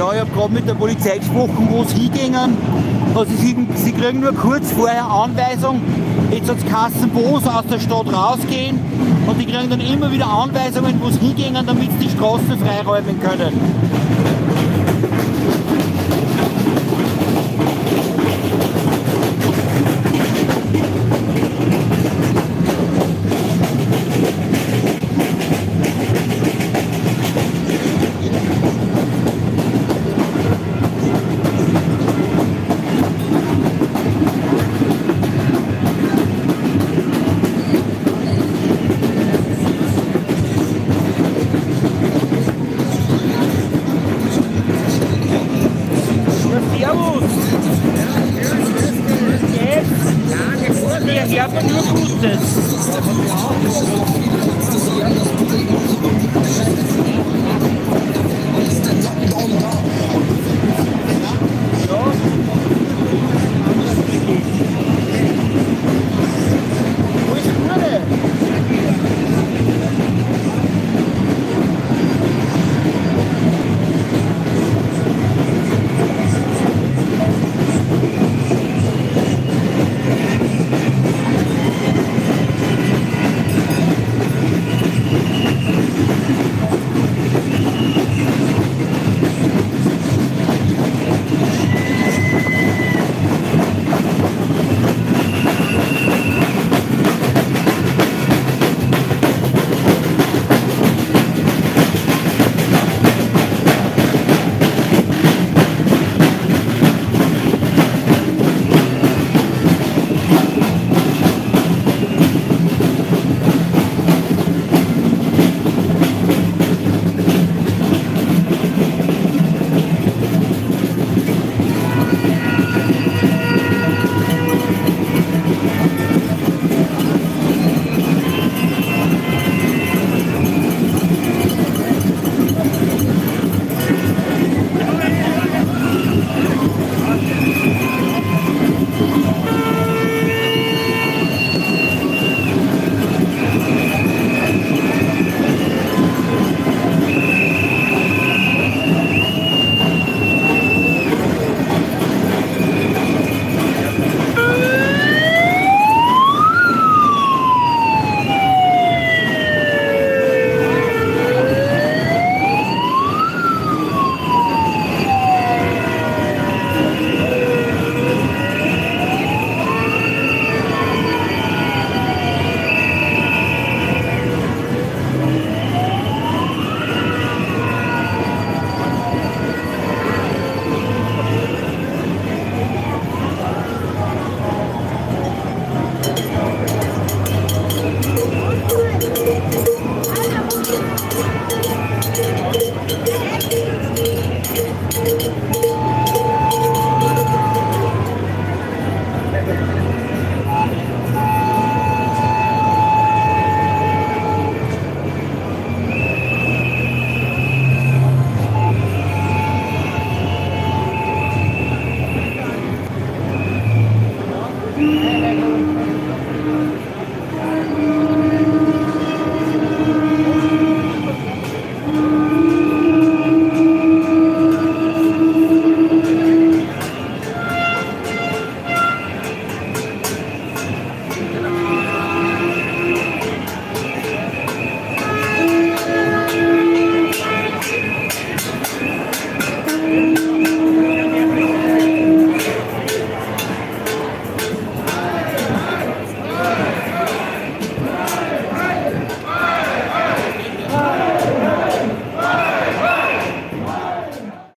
ich habe gerade mit der Polizei gesprochen, wo sie hingingen. Also sie, sie kriegen nur kurz vorher Anweisung, jetzt hat es Kassen, wo sie aus der Stadt rausgehen und die kriegen dann immer wieder Anweisungen, wo sie hingehen, damit sie die Straßen freiräumen können. Moses.